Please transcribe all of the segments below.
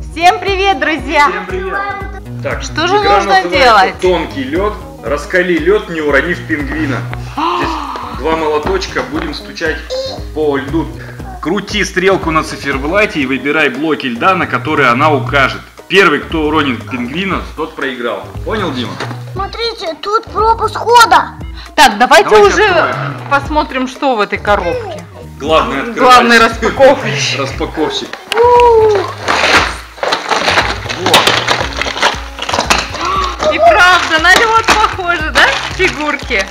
Всем привет, друзья! Всем привет! Так, Что же нужно делать? Тонкий лед. Раскали лед, не уронив пингвина. Здесь два молоточка, будем стучать по льду. Крути стрелку на циферблате и выбирай блоки льда, на которые она укажет. Первый, кто уронит пингвина, тот проиграл. Понял, Дима? Смотрите, тут пропуск хода. Так, давайте, Давайте уже откроем. посмотрим, что в этой коробке. Главный. Главный распаковщик. Распаковщик. Правда, на лед похоже, да? Фигурки.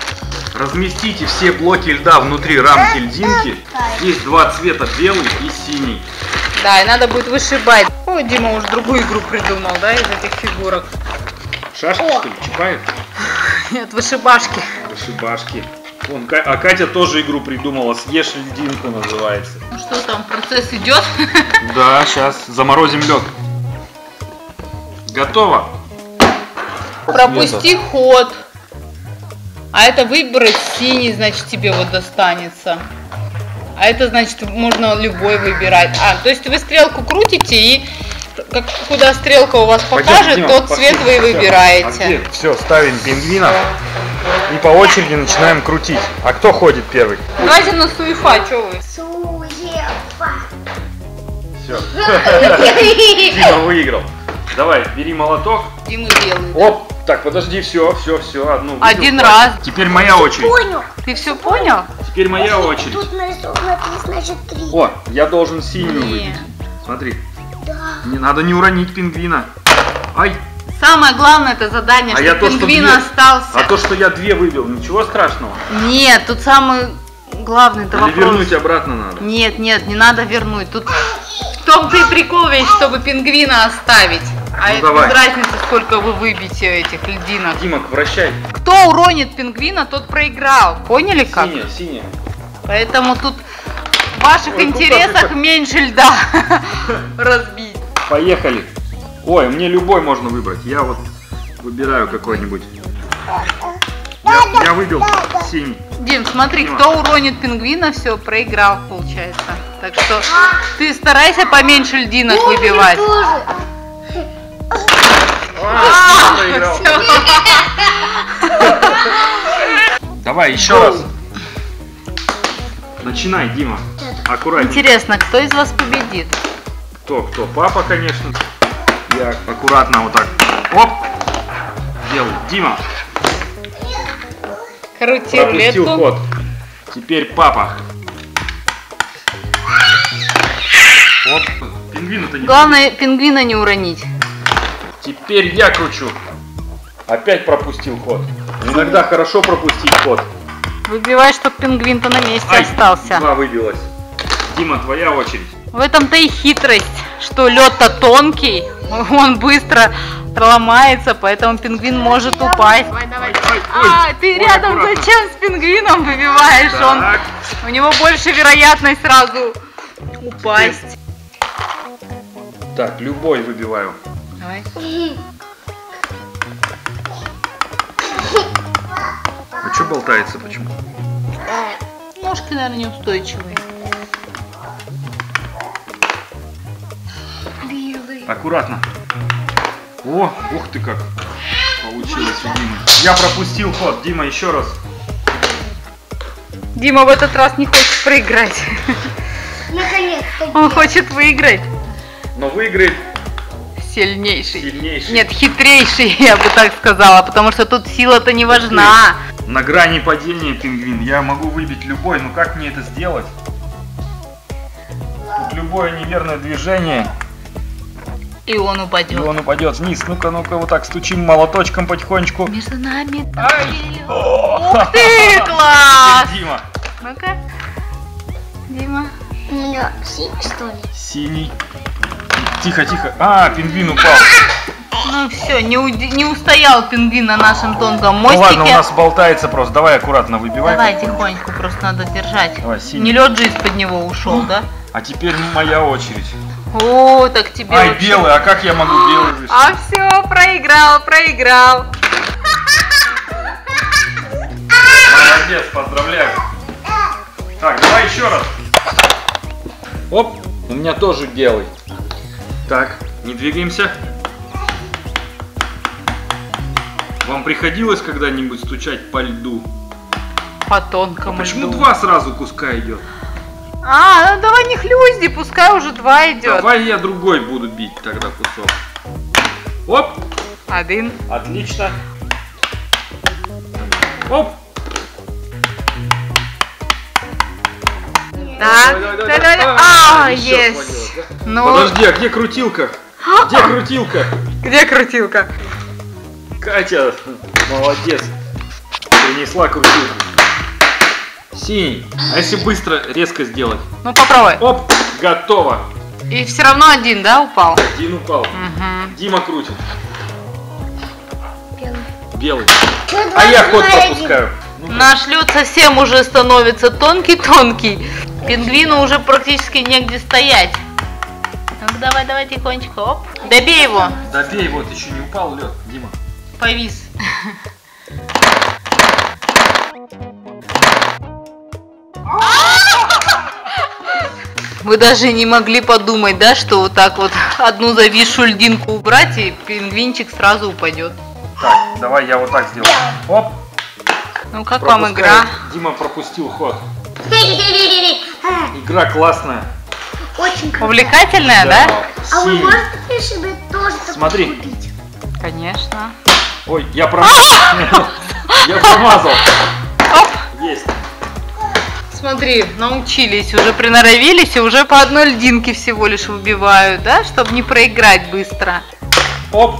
Разместите все блоки льда внутри рамки льдинки. Здесь два цвета, белый и синий. Да, и надо будет вышибать. Ой, Дима уж другую игру придумал, да, из этих фигурок. Шашки, что ли, чипает? Нет, вышибашки. Шибашки. Вон, а Катя тоже игру придумала, съешь льдинку называется. Ну что там, процесс идет? Да, сейчас заморозим лед. Готово. Пропусти ход. А это выбрать синий, значит, тебе вот достанется. А это значит, можно любой выбирать. А, то есть вы стрелку крутите и как, куда стрелка у вас Пойдем, покажет, Дима, тот пошли. цвет вы и Всё. выбираете. Все, ставим пингвина и по очереди начинаем крутить. А кто ходит первый? Давайте на суефа, что вы? Суефа. Все. Дима выиграл. Давай, бери молоток. Дима белый. Оп, так, подожди, все, все, все, одну. Один хватит. раз. Теперь моя очередь. Понял. Ты все понял? Теперь моя очередь. Тут нарисовано три, значит три. О, я должен синюю выбить. Смотри, Да. не надо не уронить пингвина. Ай, Самое главное это задание, а что я то, что пингвин две- остался. А то, что я две выбил, ничего страшного. Нет, тут самый главный это Или вопрос. вернуть обратно надо. Нет, нет, не надо вернуть. Тут в том-то и прикол весь, чтобы пингвина оставить. А Ну, это давай. без разницы, сколько вы выбьете этих льдинок. Димок, вращай. Кто уронит пингвина, тот проиграл. Поняли как? Синяя, синяя. Поэтому тут в ваших Ой, ну интересах как это? меньше льда разбить. Поехали. Ой, мне любой можно выбрать. Я вот выбираю какой-нибудь. Я, я выбил синий. Дим, смотри, Дима. кто уронит пингвина, все, проиграл, получается. Так что ты старайся поменьше льдинок выбивать. Давай еще раз. Начинай, Дима. Аккуратнее. Интересно, кто из вас победит? Кто, кто? Папа, конечно. Я аккуратно вот так. Оп. Делаю. Дима, Крути пропустил рулетку. ход. Теперь папа. Оп. Пингвина-то не Главное пингвина не уронить. Теперь я кручу. Опять пропустил ход. Иногда хорошо пропустить ход. Выбивай, чтоб пингвин-то на месте Ай, остался. Два выбилось. Дима, твоя очередь. В этом-то и хитрость, что лед-то тонкий, он быстро ломается, поэтому пингвин может упасть. Давай, давай, Ай, ой, А, ты ой, рядом аккуратно. зачем с пингвином выбиваешь? Он, у него больше вероятность сразу упасть. так, любой выбиваю. Давай. А что болтается почему? Ножки, наверное, неустойчивые. Белый. Аккуратно. О, ух ты как получилось у Димы. Я пропустил ход. Дима, еще раз. Дима в этот раз не хочет проиграть. Наконец-то. Он хочет выиграть. Но выиграет Сильнейший. сильнейший. Нет, хитрейший, я бы так сказала, потому что тут сила-то не важна. На грани падения пингвин. Я могу выбить любой, но как мне это сделать? Тут любое неверное движение, И он и упадет. он упадет вниз. Ну-ка, ну-ка, вот так стучим молоточком потихонечку. Между нами Ай! Ух ты, класс! Дима. Ну-ка. Дима. У меня синий, что ли? Синий. Тихо, тихо. А, пингвин упал. Ну все, не, уди- не устоял пингвин на нашем тонком Ну ладно, у мостике. нас болтается просто. Давай аккуратно выбивай. Давай тихоньку, просто надо держать. Давай, синий. Не лед же из-под него ушел, да? А теперь моя очередь. О, так тебе Ай, вообще- белый, а как я могу белый вышить? А все, проиграл, проиграл. Молодец, поздравляю. Так, давай еще раз. Оп, у меня тоже белый. Так, Не двигаемся. Вам приходилось когда-нибудь стучать по льду? По тонкому Почему льду. два сразу куска идет? А, ну давай не хлюзди, пускай уже два идет. Давай я другой буду бить тогда кусок. Оп! Один. Отлично. Оп! Так, Давай, давай, да, давай. да, да. А, А, есть. Да? Ну, Подожди, а где крутилка? Где крутилка? где крутилка? Катя, молодец. Принесла крутилку. Синий. А если быстро, резко сделать? Ну попробуй. Оп, готово. И все равно один, да, упал? Один упал. Угу. Дима крутит. Белый. Белый. Чё, А я ход пропускаю. Ну, Наш лед совсем уже становится тонкий-тонкий. Пингвину уже практически негде стоять. Ну давай, давай тихонечко, оп. Добей его. Добей, вот еще не упал лед, Дима. Повис. Вы даже не могли подумать, да, что вот так вот одну зависшую льдинку убрать, и пингвинчик сразу упадет. Так, давай я вот так сделаю. Оп. Ну как вам пропускаю. игра? Дима пропустил ход. Игра классная. Очень круто. Увлекательная, да? А вы можете себе тоже Смотри. купить? Конечно. Ой, я промазал. Я промазал. Оп. Есть. Смотри, научились, уже приноровились и уже по одной льдинке всего лишь выбивают, да, чтобы не проиграть быстро. Оп.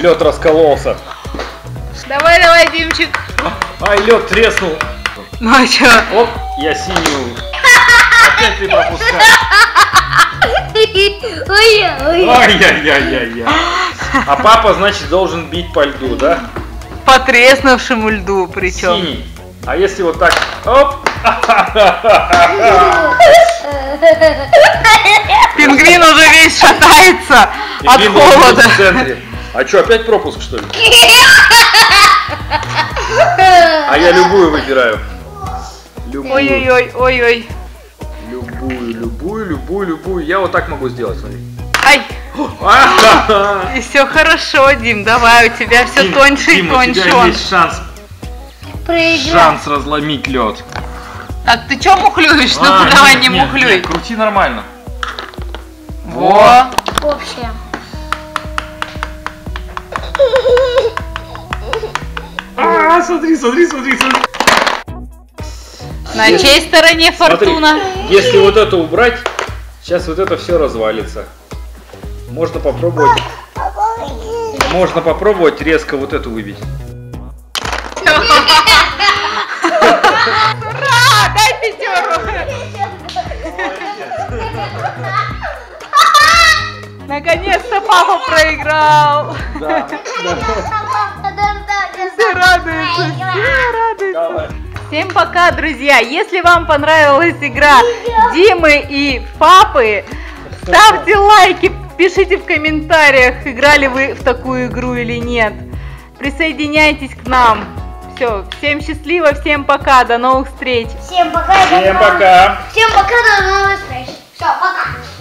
Лед раскололся. Давай, давай, Димчик. Ай, лед треснул. Ну а чё? Оп, я синюю. Опять ты пропускаешь. Ой, ой. Ай-яй-яй-яй-яй. А папа, значит, должен бить по льду, да? По треснувшему льду причем. Синий. А если вот так? Оп. Пингвин уже весь шатается от Пингвин холода. А что, опять пропуск, что ли? А я любую выбираю. Ой-ой-ой, ой-ой. Любую, любую, любую, любую. Я вот так могу сделать, смотри. Ай, и все хорошо, Дим, давай, у тебя все Дим, тоньше и Дим, у тоньше. тебя он. есть шанс, Проиграл. шанс разломить лед. Так, ты чё мухлюешь? Ну А, давай нет, не нет, мухлюй. нет, крути нормально. Во. Общее. А, смотри, смотри, смотри, смотри. На чьей стороне фортуна? Смотри, если вот это убрать, сейчас вот это все развалится. Можно попробовать. Можно попробовать резко вот эту выбить. Ура! Дай! Наконец-то папа проиграл! Да. Все радуются, все радуются. Всем пока, друзья! Если вам понравилась игра Димы и Папы, ставьте лайки, пишите в комментариях, играли вы в такую игру или нет. Присоединяйтесь к нам. Все, всем счастливо, всем пока, до новых встреч! Всем пока. Всем пока. Всем пока, до новых встреч. Все, пока.